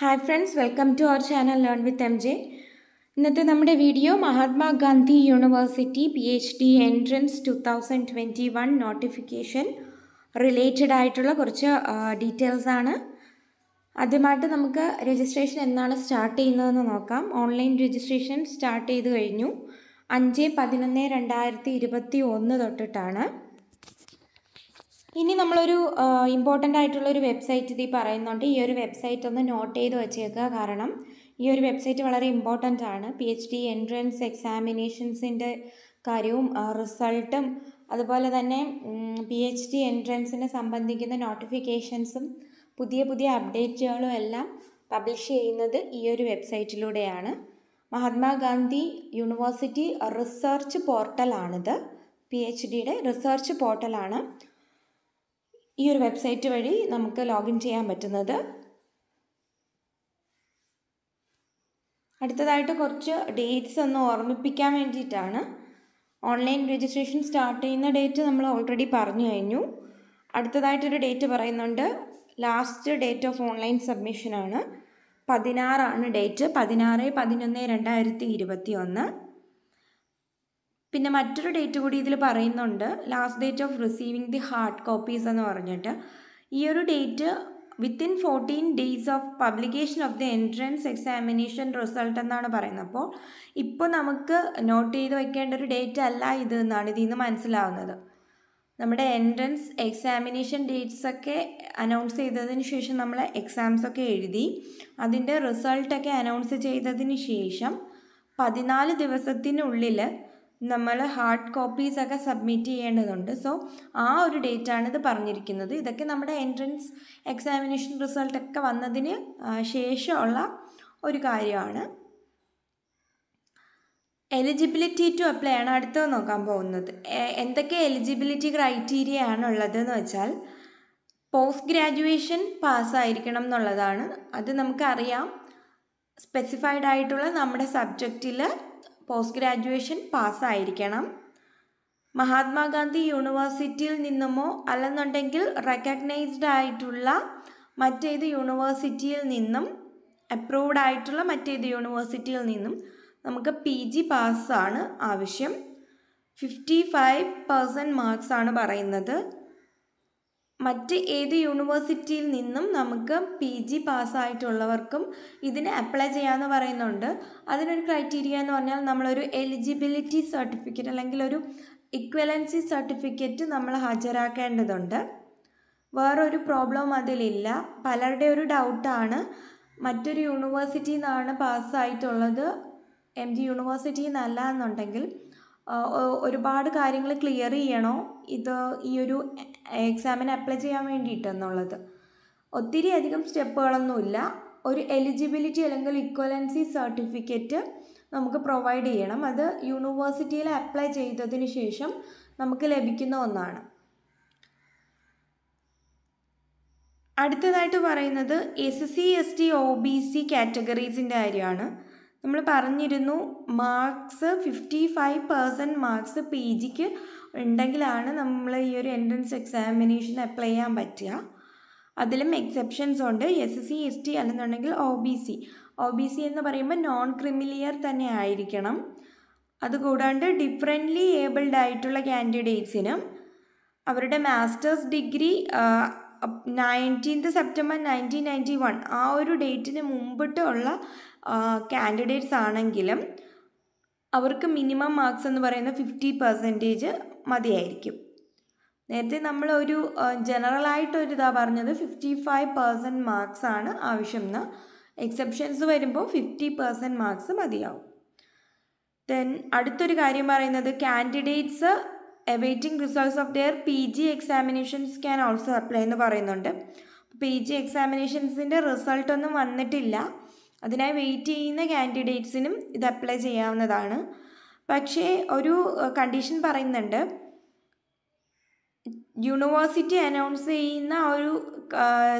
Hi friends welcome to our channel learn with M J ഇന്നത്തെ നമ്മുടെ video Mahatma Gandhi university P H D entrance two thousand twenty one notification related ആയിട്ടുള്ള കുറച്ച് details ആണ്. ആദ്യമായിട്ട് നമുക്ക് registration എന്നാണ് start ചെയ്യുന്നതെന്ന് നോക്കാം. ഓൺലൈൻ രജിസ്ട്രേഷൻ സ്റ്റാർട്ട് ചെയ്ത് കഴിഞ്ഞു. അഞ്ച് പതിനൊന്ന് രണ്ടായിരത്തി ഇരുപത്തി ഒന്ന് തൊട്ടിട്ടാണ്. ഇനി നമ്മളൊരു ഇമ്പോർട്ടന്റ് ആയിട്ടുള്ള ഒരു വെബ്സൈറ്റ് ഇതിൽ പറയുന്നുണ്ട്. ഈ ഒരു വെബ്സൈറ്റ് ഒന്ന് നോട്ട് ചെയ്ത് വെച്ചേക്കുക. കാരണം ഈ ഒരു വെബ്സൈറ്റ് വളരെ ഇമ്പോർട്ടന്റ് ആണ്. പി എച്ച് ഡി എൻട്രൻസ് എക്സാമിനേഷൻസിന്റെ കാര്യവും റിസൾട്ടും അതുപോലെ തന്നെ പി എച്ച് ഡി എൻട്രൻസിനെ സംബന്ധിക്കുന്ന നോട്ടിഫിക്കേഷൻസും പുതിയ പുതിയ അപ്ഡേറ്റുകളും എല്ലാം പബ്ലിഷ് ചെയ്യുന്നത് ഈ ഒരു വെബ്സൈറ്റിലൂടെയാണ് മഹാത്മാഗാന്ധി യൂണിവേഴ്സിറ്റി റിസർച്ച് പോർട്ടലാണിത് പി എച്ച് ഡിയുടെ റിസർച്ച് പോർട്ടലാണ് ഈ ഒരു വെബ്സൈറ്റ് വഴി നമുക്ക് ലോഗിൻ ചെയ്യാൻ പറ്റുന്നത്. അടുത്തതായിട്ട് കുറച്ച് ഡേറ്റ്സ് ഒന്ന് ഓർമ്മിപ്പിക്കാൻ വേണ്ടിയിട്ടാണ്. ഓൺലൈൻ രജിസ്ട്രേഷൻ സ്റ്റാർട്ട് ചെയ്യുന്ന ഡേറ്റ് നമ്മൾ ഓൾറെഡി പറഞ്ഞു കഴിഞ്ഞു. അടുത്തതായിട്ടൊരു ഡേറ്റ് പറയുന്നുണ്ട്. ലാസ്റ്റ് ഡേറ്റ് ഓഫ് ഓൺലൈൻ സബ്മിഷനാണ്. പതിനാറാണ് ഡേറ്റ്. പതിനാറ് പതിനൊന്ന് രണ്ടായിരത്തി ഇരുപത്തി ഒന്ന് പിന്നെ മറ്റൊരു ഡേറ്റ് കൂടി ഇതിൽ പറയുന്നുണ്ട്. Last date of receiving the hard copies എന്ന് പറഞ്ഞിട്ട്. ഈ ഒരു date within fourteen days of publication of the entrance examination result എന്നാണ് പറയുന്നത്. അപ്പോൾ ഇപ്പോൾ നമുക്ക് നോട്ട് ചെയ്ത് വെക്കേണ്ട ഒരു ഡേറ്റ് അല്ല ഇത് എന്നാണ് ഇതിൽ നിന്ന് മനസ്സിലാവുന്നത്. നമ്മുടെ എൻട്രൻസ് എക്സാമിനേഷൻ ഡേറ്റ്സ് ഒക്കെ അനൗൺസ് ചെയ്തതിന് ശേഷം നമ്മൾ എക്സാംസ് ഒക്കെ എഴുതി. അതിന്റെ റിസൾട്ടൊക്കെ അനൗൺസ് ചെയ്തതിന് ശേഷം പതിനാല് ദിവസത്തിനുള്ളിൽ നമ്മൾ ഹാർഡ് കോപ്പീസൊക്കെ സബ്മിറ്റ് ചെയ്യേണ്ടതുണ്ട്. സോ ആ ഒരു ഡേറ്റ് ആണ് ഇത് പറഞ്ഞിരിക്കുന്നത്. ഇതൊക്കെ നമ്മുടെ എൻട്രൻസ് എക്സാമിനേഷൻ റിസൾട്ടൊക്കെ വന്നതിന് ശേഷമുള്ള ഒരു കാര്യമാണ്. എലിജിബിലിറ്റി ടു അപ്ലൈ ആണ് അടുത്തത് നോക്കാൻ പോകുന്നത്. എന്തൊക്കെ എലിജിബിലിറ്റി ക്രൈറ്റീരിയ ആണുള്ളതെന്ന് വെച്ചാൽ പോസ്റ്റ് ഗ്രാജുവേഷൻ പാസ്സായിരിക്കണം എന്നുള്ളതാണ്. അത് നമുക്കറിയാം സ്പെസിഫൈഡ് ആയിട്ടുള്ള നമ്മുടെ സബ്ജക്റ്റിൽ പോസ്റ്റ് ഗ്രാജുവേഷൻ പാസ്സായിരിക്കണം. മഹാത്മാഗാന്ധി യൂണിവേഴ്സിറ്റിയിൽ നിന്നുമോ അല്ലെന്നുണ്ടെങ്കിൽ റെക്കഗ്നൈസ്ഡ് ആയിട്ടുള്ള മറ്റേത് യൂണിവേഴ്സിറ്റിയിൽ നിന്നും അപ്രൂവ്ഡ് ആയിട്ടുള്ള മറ്റേത് യൂണിവേഴ്സിറ്റിയിൽ നിന്നും നമുക്ക് പി ജി പാസ്സാണ് ആവശ്യം. ഫിഫ്റ്റി ഫൈവ് പെർസെന്റ് മാർക്സാണ് പറയുന്നത്. മറ്റ് ഏത് യൂണിവേഴ്സിറ്റിയിൽ നിന്നും നമുക്ക് പി ജി പാസ്സായിട്ടുള്ളവർക്കും ഇതിന് അപ്ലൈ ചെയ്യാമെന്ന് പറയുന്നുണ്ട്. അതിനൊരു ക്രൈറ്റീരിയ എന്ന് പറഞ്ഞാൽ നമ്മളൊരു എലിജിബിലിറ്റി സർട്ടിഫിക്കറ്റ് അല്ലെങ്കിൽ ഒരു ഇക്വലൻസി സർട്ടിഫിക്കറ്റ് നമ്മൾ ഹാജരാക്കേണ്ടതുണ്ട്. വേറൊരു പ്രോബ്ലം അതിലില്ല. പലരുടെ ഒരു ഡൗട്ടാണ്. മറ്റൊരു യൂണിവേഴ്സിറ്റിയിൽ നിന്നാണ് പാസ്സായിട്ടുള്ളത്. എം ജി യൂണിവേഴ്സിറ്റിയിൽ നിന്നല്ല എന്നുണ്ടെങ്കിൽ ഒരുപാട് കാര്യങ്ങൾ ക്ലിയർ ചെയ്യണോ? ഇത് ഈ ഒരു എക്സാമിന് അപ്ലൈ ചെയ്യാൻ വേണ്ടിയിട്ട് എന്നുള്ളത് ഒത്തിരി അധികം സ്റ്റെപ്പുകളൊന്നുമില്ല. ഒരു എലിജിബിലിറ്റി അല്ലെങ്കിൽ ഇക്വലൻസി സർട്ടിഫിക്കറ്റ് നമുക്ക് പ്രൊവൈഡ് ചെയ്യണം. അത് യൂണിവേഴ്സിറ്റിയിൽ അപ്ലൈ ചെയ്തതിന് ശേഷം നമുക്ക് ലഭിക്കുന്ന ഒന്നാണ്. അടുത്തതായിട്ട് പറയുന്നത് S C S T O B C കാറ്റഗറീസിന്റെ കാര്യമാണ്. നമ്മൾ പറഞ്ഞിരുന്നു marks fifty five percent marks P ജിക്ക് ഉണ്ടെങ്കിലാണ് നമ്മൾ ഈ ഒരു എൻട്രൻസ് എക്സാമിനേഷൻ അപ്ലൈ ചെയ്യാൻ പറ്റുക. അതിലും എക്സെപ്ഷൻസ് ഉണ്ട്. എസ് സി എസ് ടി അല്ലെന്നുണ്ടെങ്കിൽ O B C O B C എന്ന് പറയുമ്പോൾ നോൺ ക്രിമിലിയർ തന്നെ ആയിരിക്കണം. അതുകൂടാണ്ട് ഡിഫറെന്റ്ലി ഏബിൾഡ് ആയിട്ടുള്ള കാൻഡിഡേറ്റ്സിനും അവരുടെ master's degree nineteenth September nineteen ninety one ആ ഒരു ഡേറ്റിന് മുമ്പിട്ടുള്ള കാൻഡിഡേറ്റ്സ് ആണെങ്കിലും അവർക്ക് മിനിമം മാർക്സ് എന്ന് പറയുന്ന ഫിഫ്റ്റി പെർസെന്റേജ് മതിയായിരിക്കും. നേരത്തെ നമ്മൾ ഒരു ജനറലായിട്ടൊരു ഇതാ പറഞ്ഞത് ഫിഫ്റ്റി ഫൈവ് പെർസെന്റ് മാർക്സ് ആണ് ആവശ്യം എന്ന് എക്സെപ്ഷൻസ് വരുമ്പോൾ ഫിഫ്റ്റി പെർസെന്റ് മാർക്സ് മതിയാവും. ദെൻ അടുത്തൊരു കാര്യം പറയുന്നത് candidates awaiting results of their P G examinations can also apply എന്ന് പറയുന്നുണ്ട്. പി ജി എക്സാമിനേഷൻസിന്റെ റിസൾട്ടൊന്നും വന്നിട്ടില്ല. അതിനായി വെയിറ്റ് ചെയ്യുന്ന കാൻഡിഡേറ്റ്സിനും ഇത് അപ്ലൈ ചെയ്യാവുന്നതാണ്. പക്ഷേ ഒരു കണ്ടീഷൻ പറയുന്നുണ്ട്. യൂണിവേഴ്സിറ്റി അനൗൺസ് ചെയ്യുന്ന ഒരു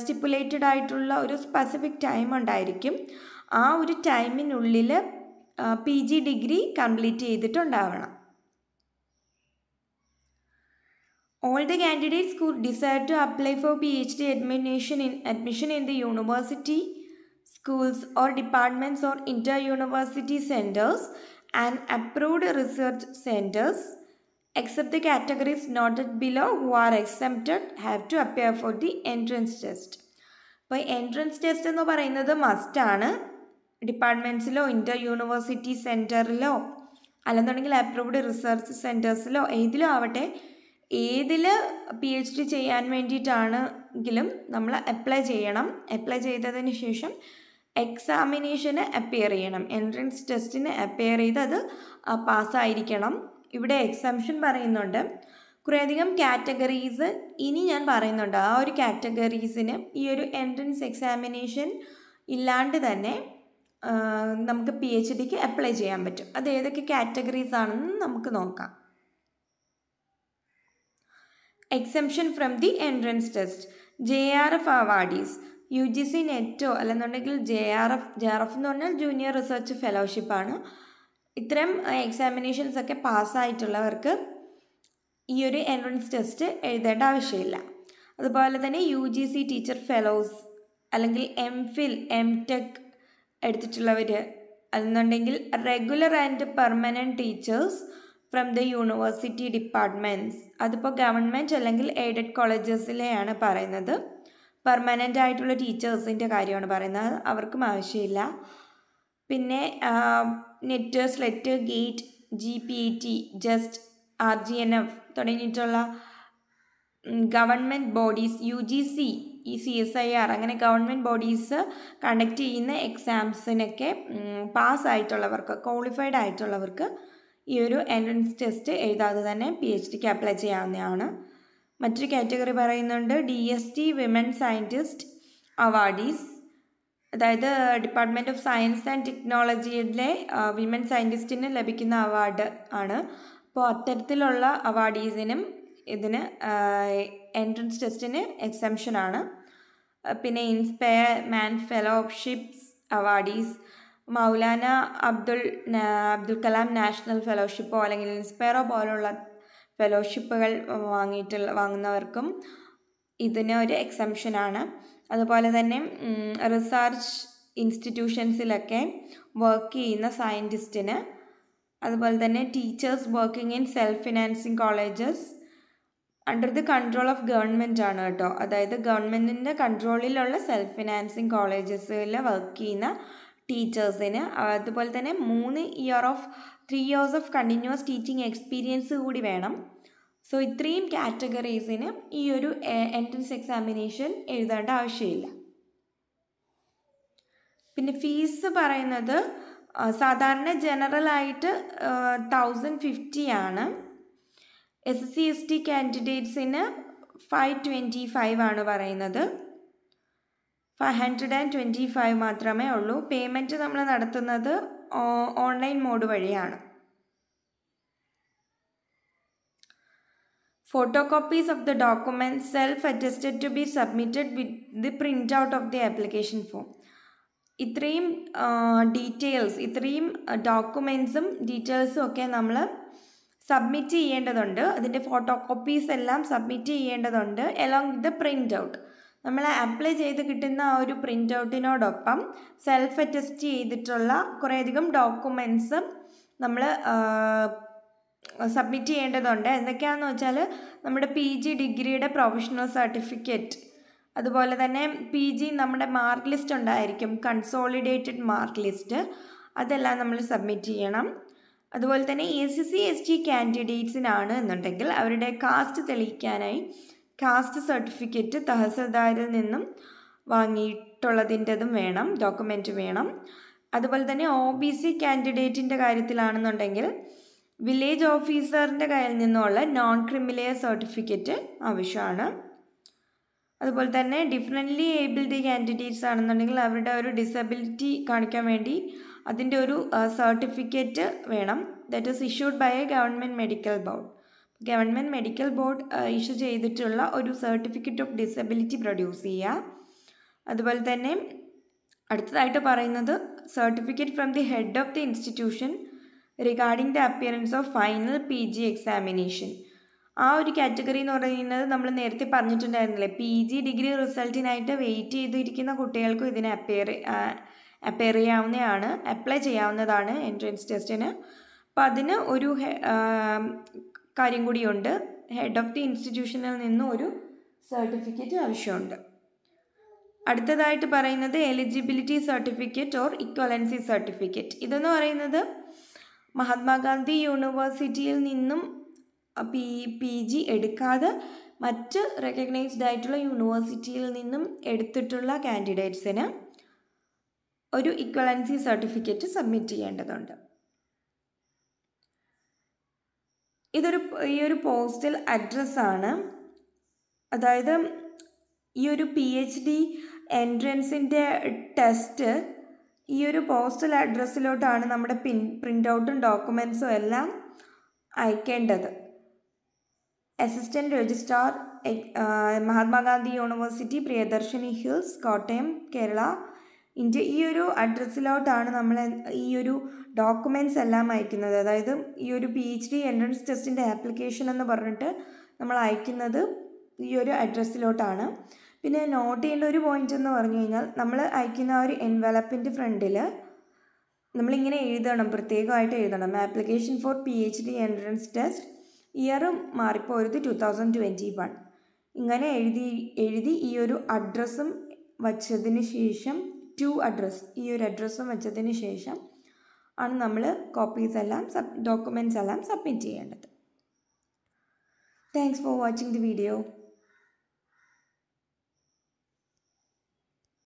സ്റ്റിപ്പുലേറ്റഡ് ആയിട്ടുള്ള ഒരു സ്പെസിഫിക് ടൈം ഉണ്ടായിരിക്കും. ആ ഒരു ടൈമിനുള്ളിൽ P G degree complete ചെയ്തിട്ടുണ്ടാവണം. All the candidates the candidates to apply for P H D admission in admission in the university schools or departments or inter university centres and approved research centres except the categories noted below who are exempted have to appear for the entrance test. അപ്പോൾ entrance test എന്ന് പറയുന്നത് മസ്റ്റാണ് ഡിപ്പാർട്ട്മെന്റ്സിലോ Inter university സെന്ററിലോ അല്ലെന്നുണ്ടെങ്കിൽ approved research സെന്റേഴ്സിലോ ഏതിലോ ആവട്ടെ ഏതിൽ P H D ചെയ്യാൻ വേണ്ടിയിട്ടാണെങ്കിലും നമ്മൾ apply ചെയ്യണം അപ്ലൈ ചെയ്തതിന് ശേഷം എക്സാമിനേഷന് അപ്പിയർ ചെയ്യണം. എൻട്രൻസ് ടെസ്റ്റിന് അപ്പിയർ ചെയ്ത് അത് പാസ്സായിരിക്കണം ഇവിടെ എക്സംഷൻ പറയുന്നുണ്ട്. കുറേയധികം കാറ്റഗറീസ് ഇനി ഞാൻ പറയുന്നുണ്ട്. ആ ഒരു കാറ്റഗറീസിന് ഈ ഒരു എൻട്രൻസ് എക്സാമിനേഷൻ ഇല്ലാണ്ട് തന്നെ നമുക്ക് പി എച്ച് ഡിക്ക് അപ്ലൈ ചെയ്യാൻ പറ്റും. അത് ഏതൊക്കെ കാറ്റഗറീസ് ആണെന്ന് നമുക്ക് നോക്കാം. Exemption from the entrance test J R F awardees U G C നെറ്റോ അല്ലെന്നുണ്ടെങ്കിൽ J R F J R F എന്ന് പറഞ്ഞാൽ ജൂനിയർ റിസർച്ച് ഫെലോഷിപ്പാണ് ഇത്തരം എക്സാമിനേഷൻസ് ഒക്കെ പാസ്സായിട്ടുള്ളവർക്ക് ഈ ഒരു എൻട്രൻസ് ടെസ്റ്റ് എഴുതേണ്ട ആവശ്യമില്ല. അതുപോലെ തന്നെ U G C teacher fellows അല്ലെങ്കിൽ എം ഫിൽ എം ടെക് എടുത്തിട്ടുള്ളവർ അല്ലെന്നുണ്ടെങ്കിൽ regular and permanent teachers from the university departments അതിപ്പോൾ ഗവൺമെന്റ് അല്ലെങ്കിൽ എയ്ഡഡ് കോളേജസിലെയാണ് പറയുന്നത്. പെർമനന്റ് ആയിട്ടുള്ള ടീച്ചേഴ്സിന്റെ കാര്യമാണ് പറയുന്നത്. അവർക്കും ആവശ്യമില്ല. പിന്നെ NET SLET GATE G P E T just R G N F തുടങ്ങിയിട്ടുള്ള government bodies U G C ഈ സി എസ് ഐ ആർ അങ്ങനെ ഗവൺമെന്റ് ബോഡീസ് കണ്ടക്ട് ചെയ്യുന്ന എക്സാംസിനൊക്കെ പാസ്സായിട്ടുള്ളവർക്ക് ക്വാളിഫൈഡ് ആയിട്ടുള്ളവർക്ക് ഈ ഒരു എൻട്രൻസ് ടെസ്റ്റ് എഴുതാതെ തന്നെ പി എച്ച് ഡിക്ക് അപ്ലൈ ചെയ്യാവുന്നതാണ്. മറ്റൊരു കാറ്റഗറി പറയുന്നുണ്ട് D S T women scientist awardees അതായത് ഡിപ്പാർട്ട്മെന്റ് ഓഫ് സയൻസ് ആൻഡ് ടെക്നോളജിയിലെ വിമൻ സയന്റിസ്റ്റിന് ലഭിക്കുന്ന അവാർഡ് ആണ്. അപ്പോൾ അത്തരത്തിലുള്ള അവാർഡീസിനും ഇതിന് എൻട്രൻസ് ടെസ്റ്റിന് എക്സംഷൻ ആണ്. പിന്നെ inspire man fellowships awardees Maulana Abdul Abdul Kalam national ഫെലോഷിപ്പോ അല്ലെങ്കിൽ ഇൻസ്പയറോ പോലുള്ള ഫെലോഷിപ്പുകൾ വാങ്ങിയിട്ടുള്ള വാങ്ങുന്നവർക്കും ഇതിന് ഒരു എക്സംഷനാണ് അതുപോലെ തന്നെ റിസർച്ച് ഇൻസ്റ്റിറ്റ്യൂഷൻസിലൊക്കെ വർക്ക് ചെയ്യുന്ന സയന്റിസ്റ്റിന് അതുപോലെ തന്നെ teachers working in self financing colleges under the control of government ആണ് കേട്ടോ. അതായത് ഗവൺമെന്റിന്റെ കൺട്രോളിലുള്ള സെൽഫ് ഫിനാൻസിങ് കോളേജസിൽ വർക്ക് ചെയ്യുന്ന ടീച്ചേഴ്സിന് അതുപോലെ തന്നെ മൂന്ന് year of three years of continuous teaching experience കൂടി വേണം. സോ ഇത്രയും കാറ്റഗറീസിന് ഈ ഒരു എൻട്രൻസ് എക്സാമിനേഷൻ എഴുതേണ്ട ആവശ്യമില്ല. പിന്നെ ഫീസ് പറയുന്നത് സാധാരണ ജനറൽ ആയിട്ട് തൗസൻഡ് ഫിഫ്റ്റി ആണ്. S S C S T കാൻഡിഡേറ്റ്സിന് five twenty five ആണ് പറയുന്നത്. Five hundred and twenty five മാത്രമേ ഉള്ളൂ. പേയ്മെന്റ് നമ്മൾ നടത്തുന്നത് ഓൺലൈൻ മോഡ് വഴിയാണ്. Photocopies of the self adjusted to be submitted with the print out of the application form ഇത്രയും details ഇത്രയും ഡോക്യുമെൻസും ഡീറ്റെയിൽസും ഒക്കെ നമ്മൾ സബ്മിറ്റ് ചെയ്യേണ്ടതുണ്ട്. അതിന്റെ ഫോട്ടോ കോപ്പീസ് എല്ലാം സബ്മിറ്റ് ചെയ്യേണ്ടതുണ്ട് along with the print out നമ്മൾ അപ്ലൈ ചെയ്ത് കിട്ടുന്ന ആ ഒരു പ്രിന്റ് ഔട്ടിനോടൊപ്പം സെൽഫ് അറ്റസ്റ്റ് ചെയ്തിട്ടുള്ള കുറേയധികം ഡോക്യുമെൻസും നമ്മൾ സബ്മിറ്റ് ചെയ്യേണ്ടതുണ്ട്. എന്തൊക്കെയാണെന്ന് വെച്ചാൽ നമ്മുടെ പി ജി ഡിഗ്രിയുടെ പ്രൊഫഷണൽ സർട്ടിഫിക്കറ്റ് അതുപോലെ തന്നെ പി ജി നമ്മുടെ മാർക്ക് ലിസ്റ്റ് ഉണ്ടായിരിക്കും. കൺസോളിഡേറ്റഡ് മാർക്ക് ലിസ്റ്റ് അതെല്ലാം നമ്മൾ സബ്മിറ്റ് ചെയ്യണം. അതുപോലെ തന്നെ S C C S T കാൻഡിഡേറ്റ്സിനാണ് എന്നുണ്ടെങ്കിൽ അവരുടെ കാസ്റ്റ് തെളിയിക്കാനായി കാസ്റ്റ് സർട്ടിഫിക്കറ്റ് തഹസിൽദാരിൽ നിന്നും വാങ്ങിയിട്ടുള്ളതിന്റെതും വേണം ഡോക്യുമെന്റ് വേണം. അതുപോലെ തന്നെ ഒ ബി സി കാൻഡിഡേറ്റിന്റെ കാര്യത്തിലാണെന്നുണ്ടെങ്കിൽ വില്ലേജ് ഓഫീസറിന്റെ കയ്യിൽ നിന്നുള്ള നോൺ ക്രിമിലെയർ സർട്ടിഫിക്കറ്റ് ആവശ്യമാണ്. അതുപോലെ തന്നെ ഡിഫറെന്റ്ലി ഏബിൾഡ് കാൻഡിഡേറ്റ്സ് ആണെന്നുണ്ടെങ്കിൽ അവരുടെ ഒരു ഡിസബിലിറ്റി കാണിക്കാൻ വേണ്ടി അതിന്റെ ഒരു സർട്ടിഫിക്കറ്റ് വേണം. That is issued by a government medical board government medical board issue ചെയ്തിട്ടുള്ള ഒരു സർട്ടിഫിക്കറ്റ് ഓഫ് ഡിസബിലിറ്റി പ്രൊഡ്യൂസ് ചെയ്യുക അതുപോലെ തന്നെ അടുത്തതായിട്ട് പറയുന്നത് certificate from the head of the institution regarding the appearance of final P G examination. ആ ഒരു category എന്ന് പറയുന്നത് നമ്മൾ നേരത്തെ പറഞ്ഞിട്ടുണ്ടായിരുന്നില്ലേ പി ജി ഡിഗ്രി റിസൾട്ടിനായിട്ട് വെയിറ്റ് ചെയ്തിരിക്കുന്ന കുട്ടികൾക്കും ഇതിനെ അപ്പയർ അപ്പയർ ചെയ്യാവുന്നതാണ് അപ്ലൈ ചെയ്യാവുന്നതാണ് എൻട്രൻസ് ടെസ്റ്റിന്. അപ്പം അതിന് ഒരു കാര്യം കൂടിയുണ്ട്. ഹെഡ് ഓഫ് ദി ഇൻസ്റ്റിറ്റ്യൂഷനിൽ നിന്നും ഒരു സർട്ടിഫിക്കറ്റ് ആവശ്യമുണ്ട്. അടുത്തതായിട്ട് പറയുന്നത് eligibility certificate or equivalency certificate ഇതെന്ന് പറയുന്നത് മഹാത്മാഗാന്ധി യൂണിവേഴ്സിറ്റിയിൽ നിന്നും പി പി ജി എടുക്കാതെ മറ്റ് റെക്കഗ്നൈസ്ഡ് ആയിട്ടുള്ള യൂണിവേഴ്സിറ്റിയിൽ നിന്നും എടുത്തിട്ടുള്ള കാൻഡിഡേറ്റ്സിന് ഒരു ഇക്വലൻസി സർട്ടിഫിക്കറ്റ് സബ്മിറ്റ് ചെയ്യേണ്ടതുണ്ട്. ഇതൊരു ഈ ഒരു പോസ്റ്റൽ അഡ്രസ്സാണ് അതായത് ഈ ഒരു പി എച്ച് ഡി എൻട്രൻസിന്റെ ടെസ്റ്റ് ഈ ഒരു പോസ്റ്റൽ അഡ്രസ്സിലോട്ടാണ് നമ്മുടെ പിൻ പ്രിന്റ് ഔട്ടും ഡോക്യുമെൻസും എല്ലാം അയക്കേണ്ടത്. Assistant registrar Mahatma Gandhi university Priyadarshini hills Kottayam Kerala India ഈ ഒരു അഡ്രസ്സിലോട്ടാണ് നമ്മൾ ഈ ഒരു ഡോക്യുമെന്റ്സ് എല്ലാം അയക്കുന്നത്. അതായത് ഈ ഒരു പി എച്ച് ഡി എൻട്രൻസ് ടെസ്റ്റിന്റെ ആപ്ലിക്കേഷൻ എന്ന് പറഞ്ഞിട്ട് നമ്മൾ അയക്കുന്നത് ഈ ഒരു അഡ്രസ്സിലോട്ടാണ് പിന്നെ നോട്ട് ചെയ്യേണ്ട ഒരു പോയിന്റ് എന്ന് പറഞ്ഞു കഴിഞ്ഞാൽ നമ്മൾ അയക്കുന്ന ആ ഒരു എൻവലപ്പിന്റെ ഫ്രണ്ടിൽ നമ്മളിങ്ങനെ എഴുതണം പ്രത്യേകമായിട്ട് എഴുതണം. Application for P H D entrance test year മാറിപ്പോയത് two thousand twenty one ഇങ്ങനെ എഴുതി എഴുതി ഈ ഒരു അഡ്രസ്സും വച്ചതിന് ശേഷം ടു അഡ്രസ്സ് ഈ ഒരു അഡ്രസ്സും വെച്ചതിന് ശേഷം ആണ് നമ്മൾ കോപ്പീസ് എല്ലാം സബ് ഡോക്യുമെന്റ്സ് എല്ലാം സബ്മിറ്റ് ചെയ്യേണ്ടത്. Thanks for watching the video